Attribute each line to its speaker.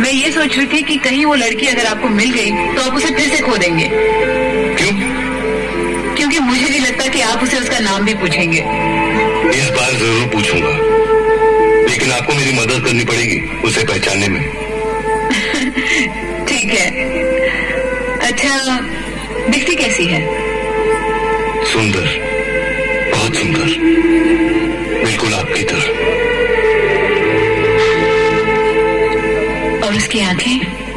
Speaker 1: मैं ये सोच रही थी कि कहीं वो लड़की अगर आपको मिल गई तो आप उसे फिर से खो देंगे।
Speaker 2: क्यों?
Speaker 1: क्योंकि मुझे नहीं लगता कि आप उसे उसका नाम भी पूछेंगे।
Speaker 2: इस बार ज़रूर पूछूँगा। लेकिन आपको मेरी मदद करनी पड़ेगी उसे पहचानने में।
Speaker 1: ठीक है। अच्छा दिखती कैसी है?
Speaker 2: सुंदर। बहुत सुंदर। बिल्कुल आपकी तरह।
Speaker 1: उसकी आँखें